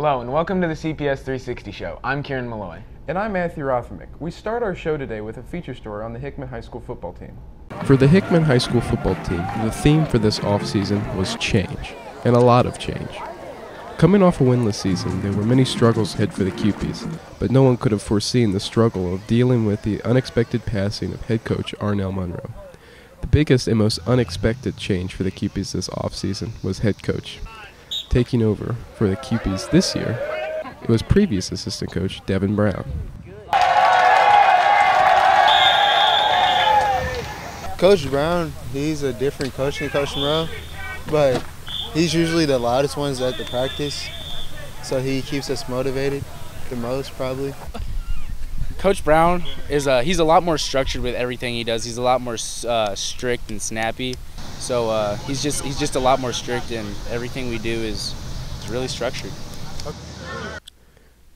Hello and welcome to the CPS 360 show. I'm Kieran Malloy. And I'm Matthew Rothermick. We start our show today with a feature story on the Hickman High School football team. For the Hickman High School football team, the theme for this offseason was change, and a lot of change. Coming off a winless season, there were many struggles ahead for the Kewpies, but no one could have foreseen the struggle of dealing with the unexpected passing of head coach Arnell Monroe. The biggest and most unexpected change for the Kewpies this offseason was head coach. Taking over for the Kewpies this year, it was previous assistant coach Devin Brown. Coach Brown, he's a different coach than Coach Monroe, but he's usually the loudest ones at the practice, so he keeps us motivated the most probably. Coach Brown is a, he's a lot more structured with everything he does. He's a lot more uh, strict and snappy. So uh, he's just he's just a lot more strict, and everything we do is, is really structured.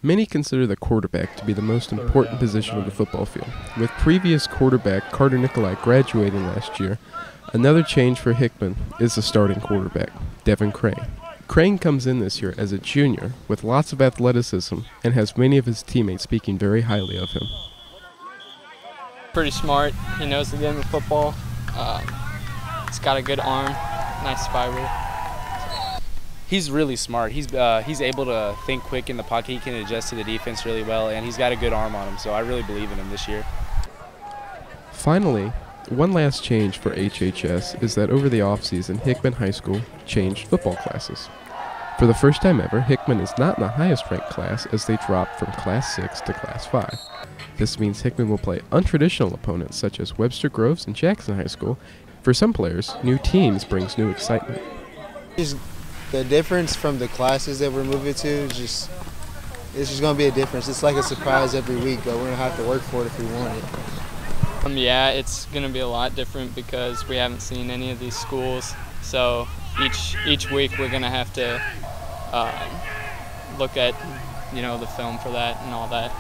Many consider the quarterback to be the most important position of the football field. With previous quarterback Carter Nicolai graduating last year, another change for Hickman is the starting quarterback, Devin Crane. Crane comes in this year as a junior with lots of athleticism and has many of his teammates speaking very highly of him. Pretty smart. He knows the game of football. Um, he's got a good arm, nice spiral. He's really smart. He's uh, he's able to think quick in the pocket. He can adjust to the defense really well, and he's got a good arm on him. So I really believe in him this year. Finally, one last change for HHS is that over the offseason, Hickman High School changed football classes. For the first time ever, Hickman is not in the highest ranked class as they drop from Class 6 to Class 5. This means Hickman will play untraditional opponents such as Webster Groves and Jackson High School. For some players, new teams brings new excitement. Just the difference from the classes that we're moving to is just it's just gonna be a difference. It's like a surprise every week, but we're gonna have to work for it if we want it. Um, yeah, it's gonna be a lot different because we haven't seen any of these schools. So each each week we're gonna have to uh, look at you know the film for that and all that.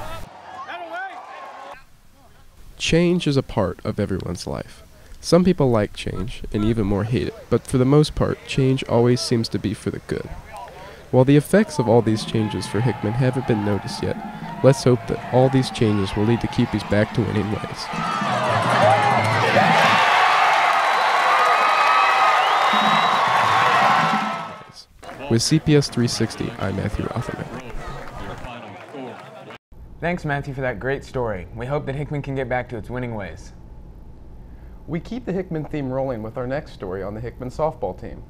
Change is a part of everyone's life. Some people like change and even more hate it, but for the most part, change always seems to be for the good. While the effects of all these changes for Hickman haven't been noticed yet, let's hope that all these changes will lead the Kewpies back to winning ways. With CPS 360, I'm Matthew Rotherman. Thanks, Matthew, for that great story. We hope that Hickman can get back to its winning ways. We keep the Hickman theme rolling with our next story on the Hickman softball team.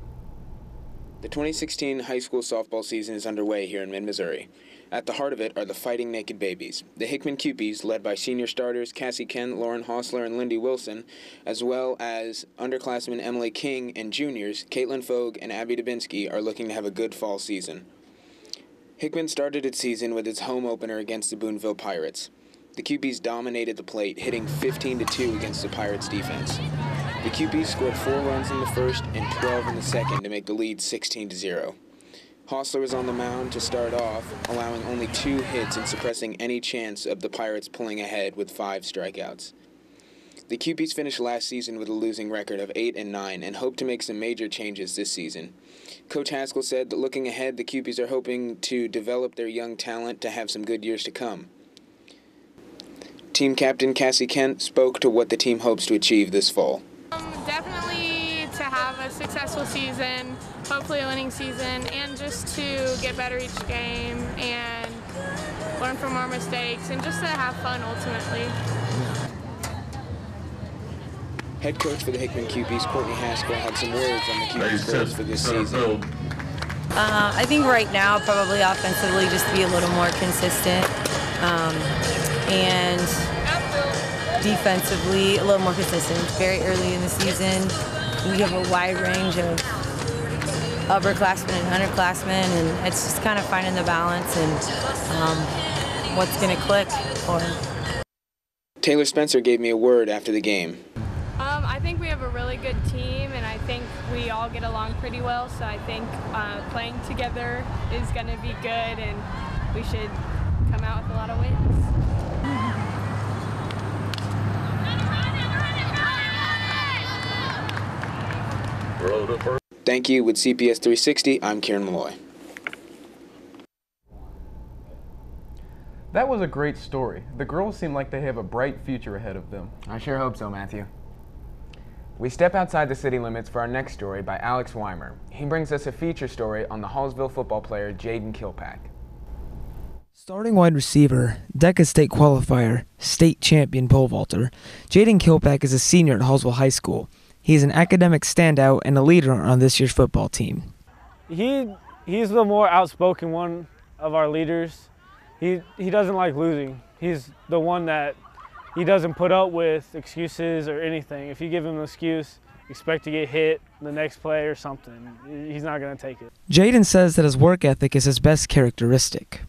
The 2016 high school softball season is underway here in mid Missouri. At the heart of it are the Fighting Naked Babies, the Hickman Kewpies, led by senior starters Cassie Kent, Lauren Hostler, and Lindy Wilson, as well as underclassmen Emily King and juniors Caitlin Fogg and Abby Dubinsky, are looking to have a good fall season. Hickman started its season with its home opener against the Boonville Pirates. The Kewpies dominated the plate, hitting 15 to 2 against the Pirates' defense. The Kewpies scored four runs in the first and 12 in the second to make the lead 16 to 0. Hostler was on the mound to start off, allowing only two hits and suppressing any chance of the Pirates pulling ahead with five strikeouts. The Kewpies finished last season with a losing record of 8 and 9 and hope to make some major changes this season. Coach Haskell said that looking ahead, the Kewpies are hoping to develop their young talent to have some good years to come. Team captain Cassie Kent spoke to what the team hopes to achieve this fall. Definitely to have a successful season, hopefully a winning season, and just to get better each game and learn from our mistakes and just to have fun ultimately. Head coach for the Hickman Kewpies, Courtney Haskell, had some words on the Kewpies goals for this season. Uh, I think right now, probably offensively, just be a little more consistent. Um, and defensively, a little more consistent. Very early in the season, we have a wide range of upperclassmen and underclassmen, and it's just kind of finding the balance and um, what's going to click for them. Taylor Spencer gave me a word after the game. Um, I think we have a really good team, and I think we all get along pretty well. So I think uh, playing together is going to be good, and we should come out with a lot of wins. Thank you. With CPS 360, I'm Kieran Malloy. That was a great story. The girls seem like they have a bright future ahead of them. I sure hope so, Matthew. We step outside the city limits for our next story by Alex Weimer. He brings us a feature story on the Hallsville football player Jaden Kilpack. Starting wide receiver, DECA state qualifier, state champion pole vaulter, Jaden Kilpack is a senior at Hallsville High School. He is an academic standout and a leader on this year's football team. He he's the more outspoken one of our leaders. He he doesn't like losing. He's the one that he doesn't put up with excuses or anything. If you give him an excuse, expect to get hit the next play or something. He's not going to take it. Jaden says that his work ethic is his best characteristic.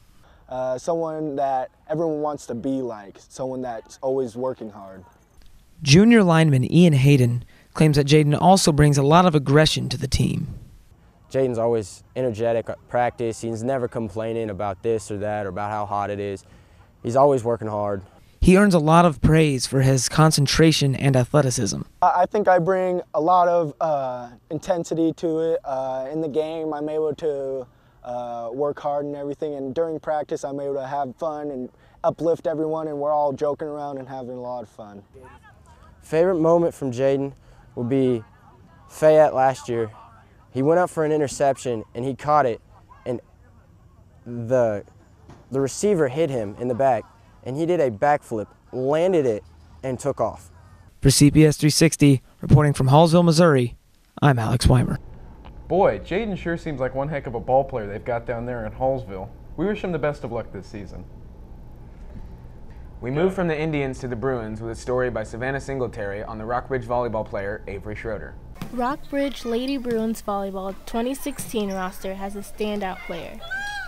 Uh, someone that everyone wants to be like, someone that's always working hard. Junior lineman Ian Hayden claims that Jaden also brings a lot of aggression to the team. Jaden's always energetic at practice. He's never complaining about this or that or about how hot it is. He's always working hard. He earns a lot of praise for his concentration and athleticism. I think I bring a lot of uh, intensity to it. Uh, in the game, I'm able to uh, work hard and everything, and during practice, I'm able to have fun and uplift everyone, and we're all joking around and having a lot of fun. Favorite moment from Jaden would be Fayette last year. He went up for an interception and he caught it, and the the receiver hit him in the back and he did a backflip, landed it, and took off. For CPS 360, reporting from Hallsville, Missouri, I'm Alex Weimer. Boy, Jaden sure seems like one heck of a ball player they've got down there in Hallsville. We wish him the best of luck this season. We move from the Indians to the Bruins with a story by Savannah Singletary on the Rockbridge volleyball player Avery Schroeder. Rockbridge Lady Bruins volleyball 2016 roster has a standout player.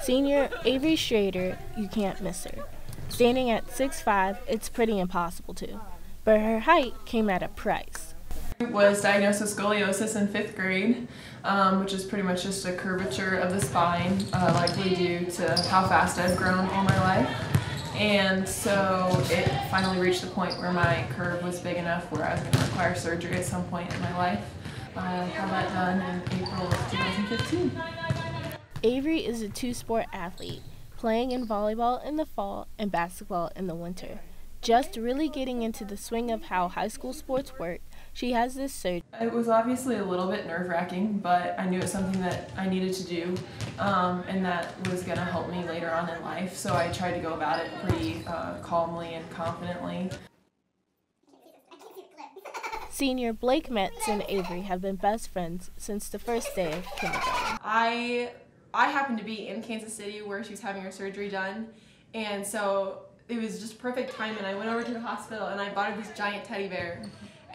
Senior Avery Schroeder, you can't miss her. Standing at 6'5", it's pretty impossible to. But her height came at a price. Was diagnosed with scoliosis in fifth grade, um, which is pretty much just a curvature of the spine, uh, likely due to how fast I've grown all my life. And so it finally reached the point where my curve was big enough where I was going to require surgery at some point in my life. I had that done in April of 2015. Avery is a two-sport athlete playing in volleyball in the fall and basketball in the winter. Just really getting into the swing of how high school sports work, she has this surge. It was obviously a little bit nerve wracking, but I knew it was something that I needed to do um, and that was going to help me later on in life. So I tried to go about it pretty uh, calmly and confidently. Senior Blake Metz and Avery have been best friends since the first day of kindergarten. I I happened to be in Kansas City where she was having her surgery done, and so it was just perfect time. And I went over to the hospital and I bought her this giant teddy bear,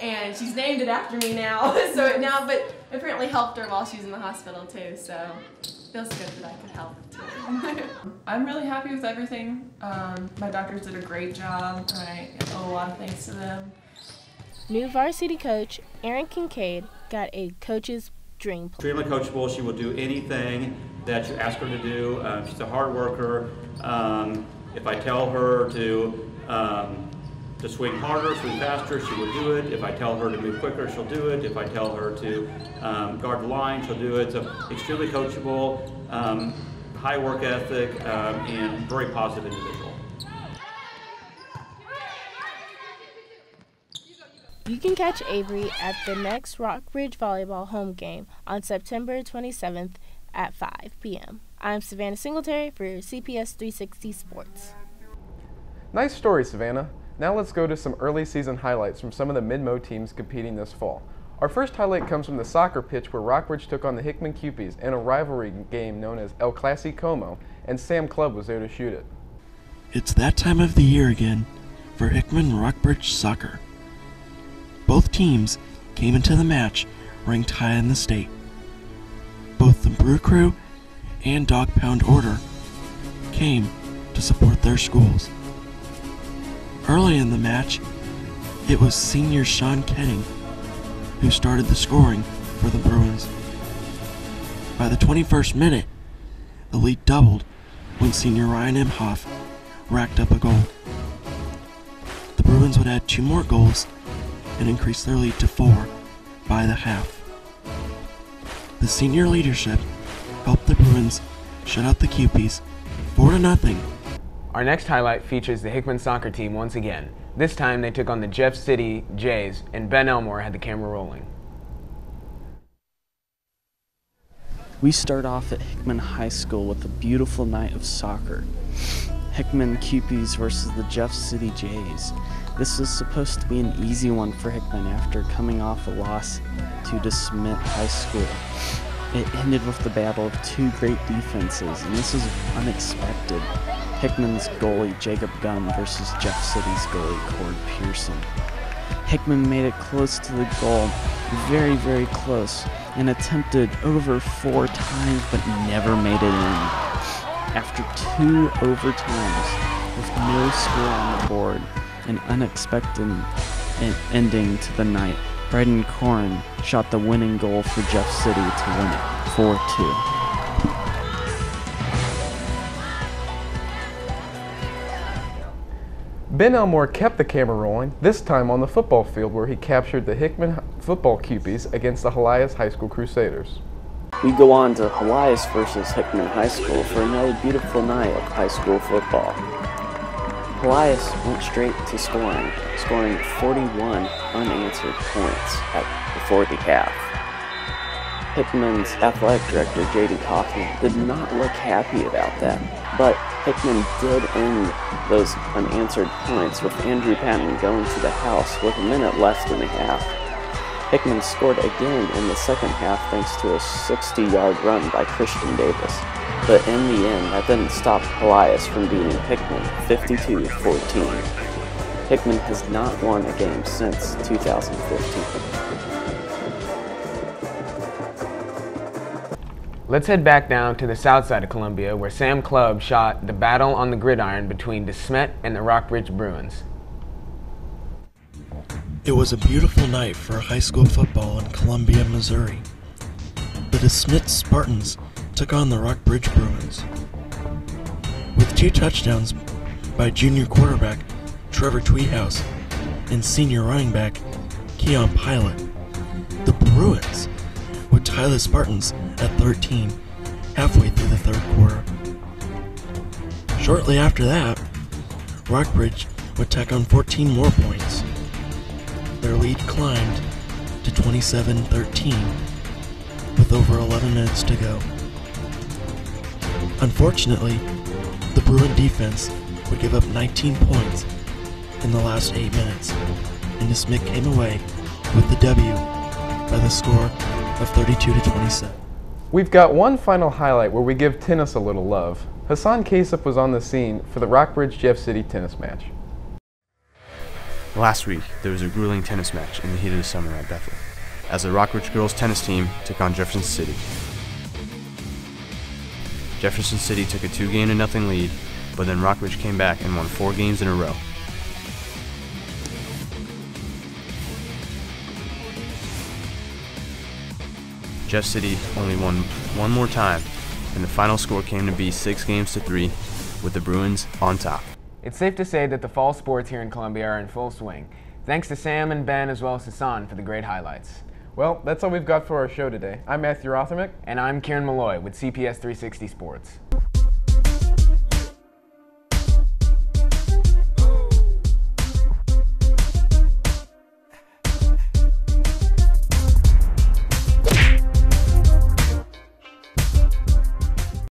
and she's named it after me now. so it now, but apparently helped her while she was in the hospital too. So feels good that I could help too. I'm really happy with everything. Um, my doctors did a great job. I owe a lot of thanks to them. New varsity coach Erin Kincaid got a coach's dream. Extremely coachable. She will do anything that you ask her to do. Um, she's a hard worker. Um, if I tell her to um, to swing harder, swing faster, she will do it. If I tell her to move quicker, she'll do it. If I tell her to um, guard the line, she'll do it. So extremely coachable, um, high work ethic, um, and very positive individual. You can catch Avery at the next Rockbridge Volleyball home game on September 27th at 5 p.m. I'm Savannah Singletary for CPS 360 Sports. Nice story, Savannah. Now let's go to some early season highlights from some of the Mid-Mo teams competing this fall. Our first highlight comes from the soccer pitch where Rockbridge took on the Hickman Kewpies in a rivalry game known as El Clasicomo, and Sam Club was there to shoot it. It's that time of the year again for Hickman Rockbridge Soccer. Both teams came into the match ranked high in the state. Both the Brew Crew and Dog Pound Order came to support their schools. Early in the match, it was senior Sean Kenning who started the scoring for the Bruins. By the 21st minute, the lead doubled when senior Ryan Imhoff racked up a goal. The Bruins would add two more goals and increase their lead to four by the half. The senior leadership helped the Bruins shut out the Kewpies 4 to nothing. Our next highlight features the Hickman soccer team once again. This time they took on the Jeff City Jays, and Ben Elmore had the camera rolling. We start off at Hickman High School with a beautiful night of soccer. Hickman Kewpies versus the Jeff City Jays. This was supposed to be an easy one for Hickman after coming off a loss to DeSmet High School. It ended with the battle of two great defenses, and this was unexpected. Hickman's goalie Jacob Gunn versus Jeff City's goalie Cord Pearson. Hickman made it close to the goal, very, very close, and attempted over four times but never made it in. After two overtimes, with no score on the board, an unexpected ending to the night, Bryden Corin shot the winning goal for Jeff City to win it 4 2. Ben Elmore kept the camera rolling, this time on the football field where he captured the Hickman football Kewpies against the Helias High School Crusaders. We go on to Helias versus Hickman High School for another beautiful night of high school football. Helias went straight to scoring, scoring 41 unanswered points at the half. Hickman's athletic director, J.D. Kaufman, did not look happy about that, but Hickman did end those unanswered points with Andrew Patton going to the house with a minute left in the half. Hickman scored again in the second half thanks to a 60-yard run by Christian Davis. But in the end, that didn't stop Helias from beating Hickman 52-14. Hickman has not won a game since 2015. Let's head back down to the south side of Columbia where Sam Clubb shot the battle on the gridiron between DeSmet and the Rockbridge Bruins. It was a beautiful night for high school football in Columbia, Missouri. The DeSmet Spartans took on the Rockbridge Bruins. With two touchdowns by junior quarterback Trevor Tweethouse and senior running back Keon Pilot, the Bruins would tie the Spartans at 13 halfway through the third quarter. Shortly after that, Rockbridge would tack on 14 more points. Their lead climbed to 27-13 with over 11 minutes to go. Unfortunately, the Bruin defense would give up 19 points in the last 8 minutes, and DeSmet came away with the W by the score of 32 to 27. We've got one final highlight where we give tennis a little love. Hassan Kasif was on the scene for the Rockbridge Jeff City tennis match. Last week, there was a grueling tennis match in the heat of the summer at Bethel, as the Rockbridge girls tennis team took on Jefferson City. Jefferson City took a two game to nothing lead, but then Rockbridge came back and won four games in a row. Jeff City only won one more time, and the final score came to be six games to three, with the Bruins on top. It's safe to say that the fall sports here in Columbia are in full swing. Thanks to Sam and Ben as well as Hassan for the great highlights. Well, that's all we've got for our show today. I'm Matthew Rothermick. And I'm Kieran Malloy with CPS 360 Sports.